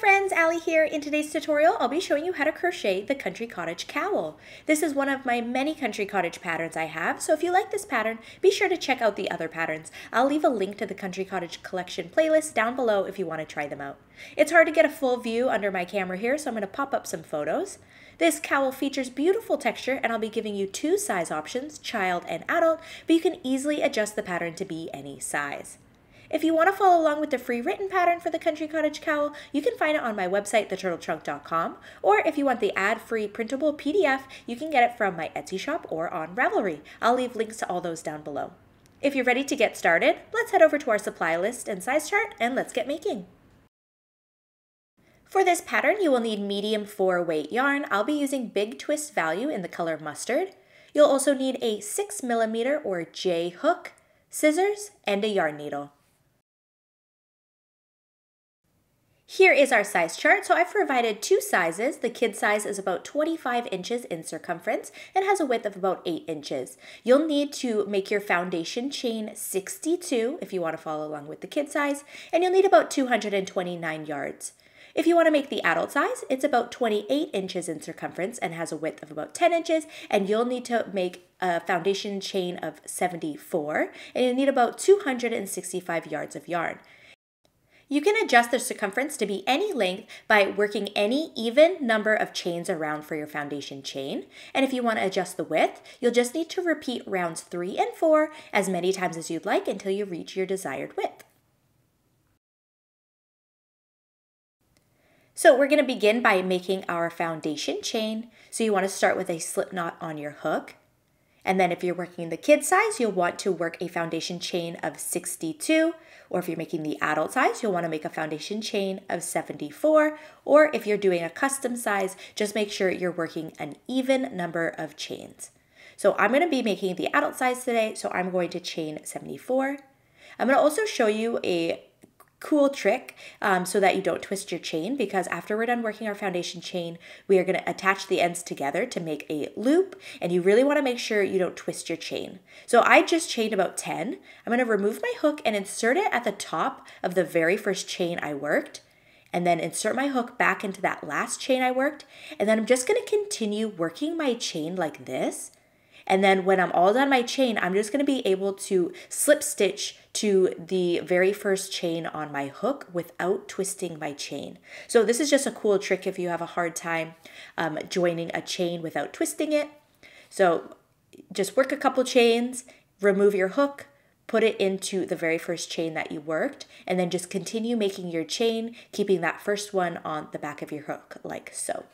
Friends, Ali here. In today's tutorial, I'll be showing you how to crochet the Country Cottage Cowl. This is one of my many Country Cottage patterns I have, so if you like this pattern, be sure to check out the other patterns. I'll leave a link to the Country Cottage collection playlist down below if you want to try them out. It's hard to get a full view under my camera here, so I'm going to pop up some photos. This cowl features beautiful texture and I'll be giving you two size options, child and adult, but you can easily adjust the pattern to be any size. If you want to follow along with the free written pattern for the Country Cottage Cowl, you can find it on my website, theturtletrunk.com, or if you want the ad-free printable PDF, you can get it from my Etsy shop or on Ravelry. I'll leave links to all those down below. If you're ready to get started, let's head over to our supply list and size chart and let's get making. For this pattern, you will need medium 4 weight yarn. I'll be using Big Twist Value in the color mustard. You'll also need a 6 millimeter or J hook, scissors, and a yarn needle. Here is our size chart. So I've provided two sizes. The kid size is about 25 inches in circumference and has a width of about 8 inches. You'll need to make your foundation chain 62 if you want to follow along with the kid size, and you'll need about 229 yards. If you want to make the adult size, it's about 28 inches in circumference and has a width of about 10 inches, and you'll need to make a foundation chain of 74, and you'll need about 265 yards of yarn. You can adjust the circumference to be any length by working any even number of chains around for your foundation chain. And if you want to adjust the width, you'll just need to repeat rounds three and four as many times as you'd like until you reach your desired width. So we're going to begin by making our foundation chain. So you want to start with a slip knot on your hook. And then if you're working the kid size, you'll want to work a foundation chain of 62. Or if you're making the adult size, you'll want to make a foundation chain of 74. Or if you're doing a custom size, just make sure you're working an even number of chains. So I'm going to be making the adult size today, so I'm going to chain 74. I'm going to also show you a cool trick um, so that you don't twist your chain because after we're done working our foundation chain, we are going to attach the ends together to make a loop and you really want to make sure you don't twist your chain. So I just chained about 10. I'm going to remove my hook and insert it at the top of the very first chain I worked and then insert my hook back into that last chain I worked. And then I'm just going to continue working my chain like this and then when I'm all done my chain, I'm just gonna be able to slip stitch to the very first chain on my hook without twisting my chain. So this is just a cool trick if you have a hard time um, joining a chain without twisting it. So just work a couple chains, remove your hook, put it into the very first chain that you worked, and then just continue making your chain, keeping that first one on the back of your hook like so.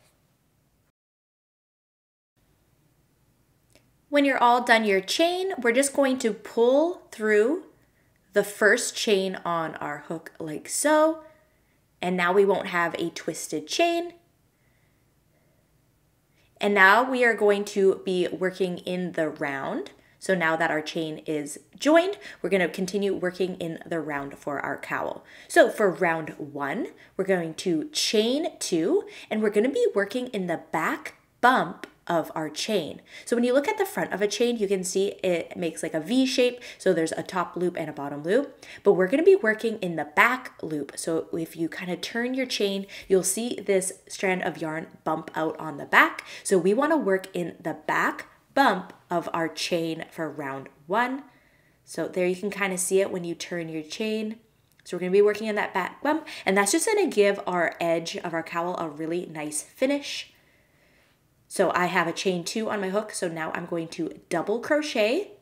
When you're all done your chain, we're just going to pull through the first chain on our hook like so. And now we won't have a twisted chain. And now we are going to be working in the round. So now that our chain is joined, we're going to continue working in the round for our cowl. So for round one, we're going to chain two, and we're going to be working in the back bump of our chain. So when you look at the front of a chain, you can see it makes like a V shape. So there's a top loop and a bottom loop, but we're gonna be working in the back loop. So if you kind of turn your chain, you'll see this strand of yarn bump out on the back. So we wanna work in the back bump of our chain for round one. So there you can kind of see it when you turn your chain. So we're gonna be working in that back bump and that's just gonna give our edge of our cowl a really nice finish. So I have a chain two on my hook. So now I'm going to double crochet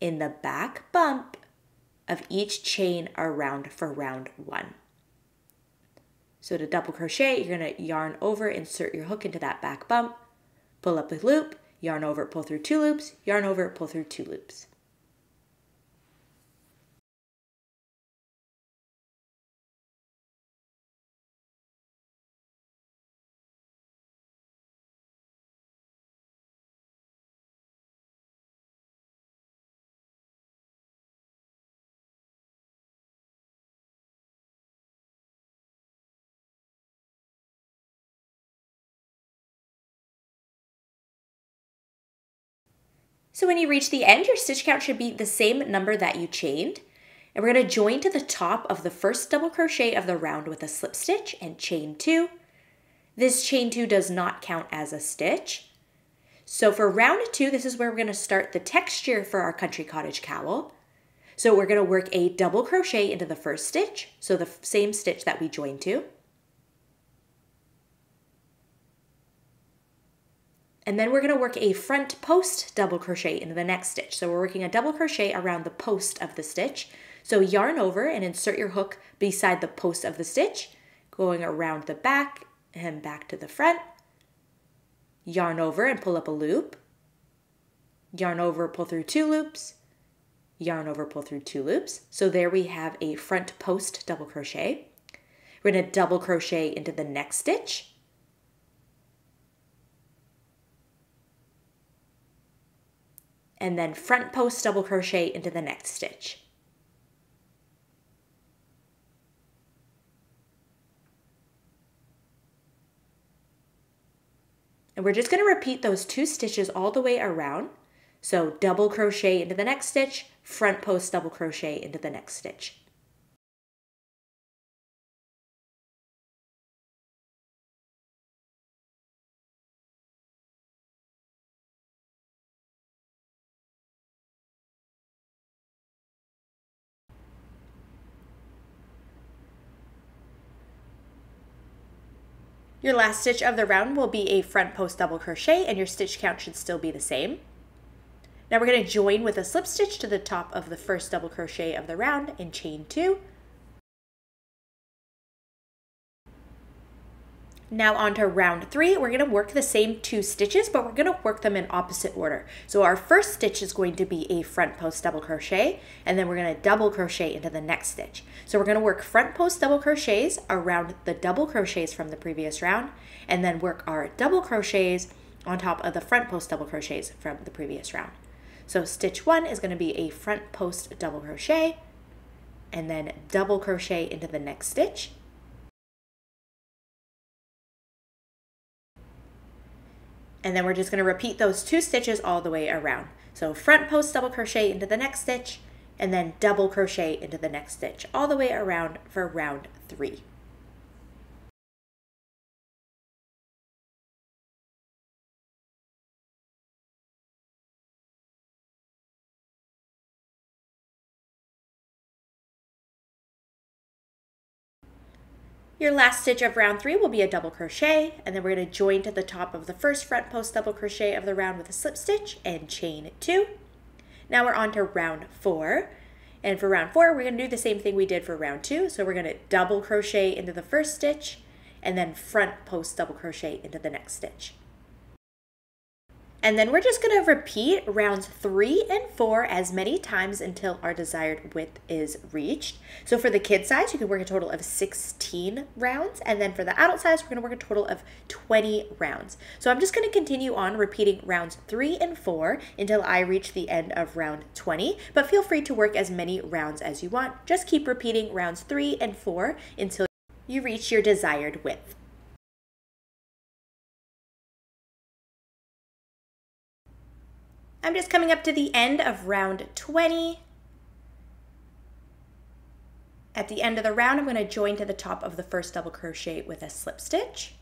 in the back bump of each chain around for round one. So to double crochet, you're gonna yarn over, insert your hook into that back bump, pull up a loop, yarn over, pull through two loops, yarn over, pull through two loops. So when you reach the end, your stitch count should be the same number that you chained. And we're going to join to the top of the first double crochet of the round with a slip stitch and chain two. This chain two does not count as a stitch. So for round two, this is where we're going to start the texture for our country cottage cowl. So we're going to work a double crochet into the first stitch, so the same stitch that we joined to. And then we're going to work a front post double crochet into the next stitch. So we're working a double crochet around the post of the stitch. So yarn over and insert your hook beside the post of the stitch, going around the back and back to the front. Yarn over and pull up a loop. Yarn over, pull through two loops. Yarn over, pull through two loops. So there we have a front post double crochet. We're going to double crochet into the next stitch and then front post double crochet into the next stitch. And we're just going to repeat those two stitches all the way around. So double crochet into the next stitch, front post double crochet into the next stitch. Your last stitch of the round will be a front post double crochet and your stitch count should still be the same. Now we're going to join with a slip stitch to the top of the first double crochet of the round and chain two Now on to round three, we're gonna work the same two stitches, but we're gonna work them in opposite order. So our first stitch is going to be a front post double crochet, and then we're gonna double crochet into the next stitch. So we're gonna work front post double crochets around the double crochets from the previous round, and then work our double crochets on top of the front post double crochets from the previous round. So stitch one is gonna be a front post double crochet, and then double crochet into the next stitch, And then we're just going to repeat those two stitches all the way around. So front post double crochet into the next stitch and then double crochet into the next stitch all the way around for round three. Your last stitch of round three will be a double crochet, and then we're going to join to the top of the first front post double crochet of the round with a slip stitch and chain two. Now we're on to round four. And for round four, we're going to do the same thing we did for round two. So we're going to double crochet into the first stitch and then front post double crochet into the next stitch. And then we're just to repeat rounds three and four as many times until our desired width is reached. So for the kid size, you can work a total of 16 rounds. And then for the adult size, we're to work a total of 20 rounds. So I'm just to continue on repeating rounds three and four until I reach the end of round 20. But feel free to work as many rounds as you want. Just keep repeating rounds three and four until you reach your desired width. I'm just coming up to the end of round 20. At the end of the round, I'm going to join to the top of the first double crochet with a slip stitch.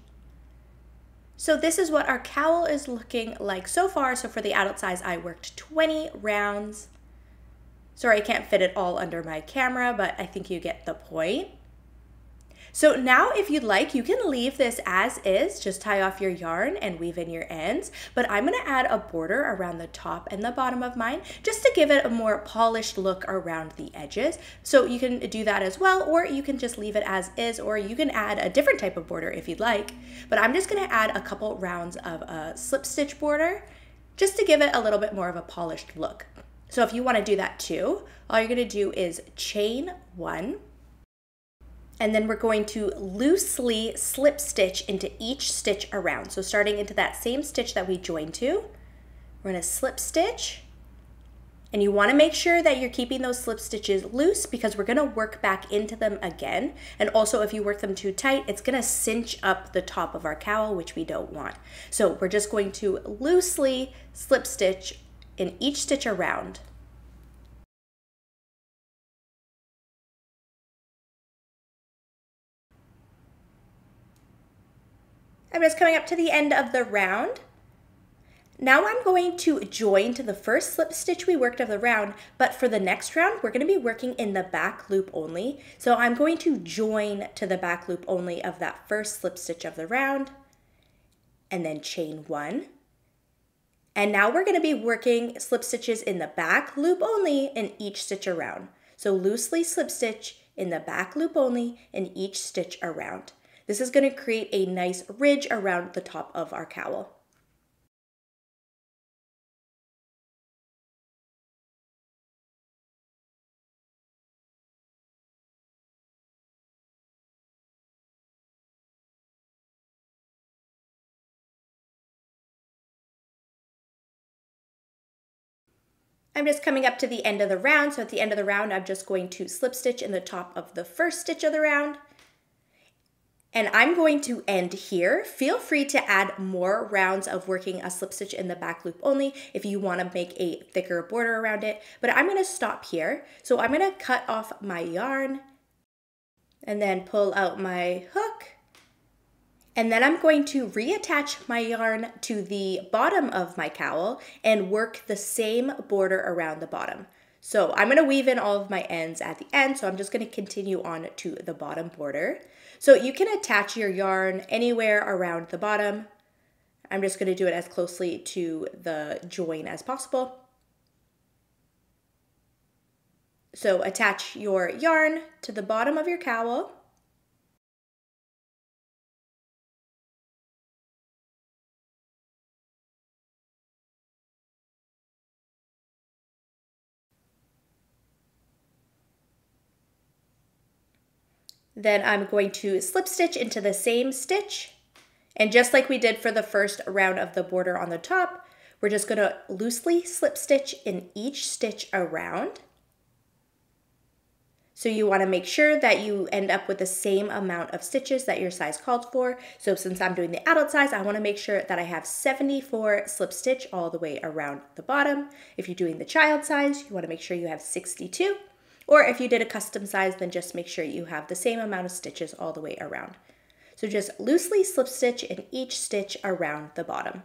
So this is what our cowl is looking like so far. So for the adult size, I worked 20 rounds. Sorry, I can't fit it all under my camera, but I think you get the point. So now if you'd like, you can leave this as is, just tie off your yarn and weave in your ends, but I'm gonna add a border around the top and the bottom of mine just to give it a more polished look around the edges. So you can do that as well, or you can just leave it as is, or you can add a different type of border if you'd like. But I'm just gonna add a couple rounds of a slip stitch border just to give it a little bit more of a polished look. So if you wanna do that too, all you're gonna do is chain one, and then we're going to loosely slip stitch into each stitch around. So starting into that same stitch that we joined to, we're gonna slip stitch, and you wanna make sure that you're keeping those slip stitches loose because we're gonna work back into them again. And also if you work them too tight, it's gonna cinch up the top of our cowl, which we don't want. So we're just going to loosely slip stitch in each stitch around. I'm just coming up to the end of the round. Now I'm going to join to the first slip stitch we worked of the round, but for the next round, we're gonna be working in the back loop only. So I'm going to join to the back loop only of that first slip stitch of the round, and then chain one. And now we're gonna be working slip stitches in the back loop only in each stitch around. So loosely slip stitch in the back loop only in each stitch around. This is gonna create a nice ridge around the top of our cowl. I'm just coming up to the end of the round. So at the end of the round, I'm just going to slip stitch in the top of the first stitch of the round. And I'm going to end here. Feel free to add more rounds of working a slip stitch in the back loop only if you want to make a thicker border around it. But I'm going to stop here. So I'm going to cut off my yarn and then pull out my hook and then I'm going to reattach my yarn to the bottom of my cowl and work the same border around the bottom. So I'm gonna weave in all of my ends at the end, so I'm just gonna continue on to the bottom border. So you can attach your yarn anywhere around the bottom. I'm just gonna do it as closely to the join as possible. So attach your yarn to the bottom of your cowl Then I'm going to slip stitch into the same stitch. And just like we did for the first round of the border on the top, we're just gonna loosely slip stitch in each stitch around. So you wanna make sure that you end up with the same amount of stitches that your size called for. So since I'm doing the adult size, I wanna make sure that I have 74 slip stitch all the way around the bottom. If you're doing the child size, you wanna make sure you have 62. Or if you did a custom size, then just make sure you have the same amount of stitches all the way around. So just loosely slip stitch in each stitch around the bottom.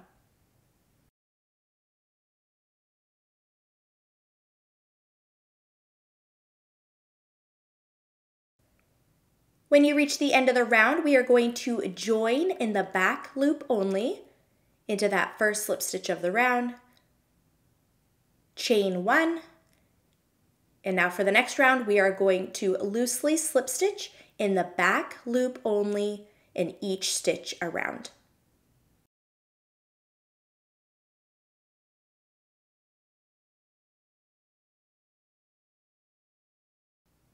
When you reach the end of the round, we are going to join in the back loop only into that first slip stitch of the round, chain one, and now for the next round, we are going to loosely slip stitch in the back loop only in each stitch around.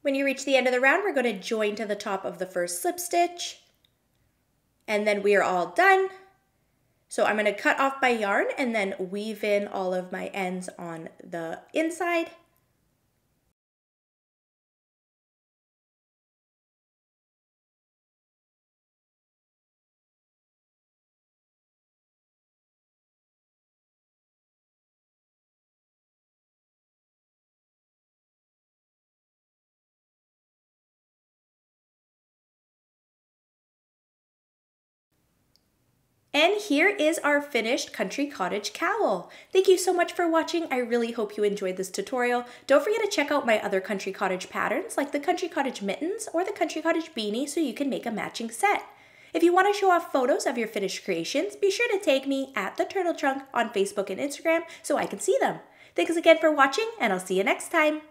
When you reach the end of the round, we're going to join to the top of the first slip stitch. And then we are all done. So I'm going to cut off my yarn and then weave in all of my ends on the inside. And here is our finished country cottage cowl. Thank you so much for watching. I really hope you enjoyed this tutorial. Don't forget to check out my other country cottage patterns like the country cottage mittens or the country cottage beanie so you can make a matching set. If you want to show off photos of your finished creations, be sure to tag me at the Turtle Trunk on Facebook and Instagram so I can see them. Thanks again for watching and I'll see you next time.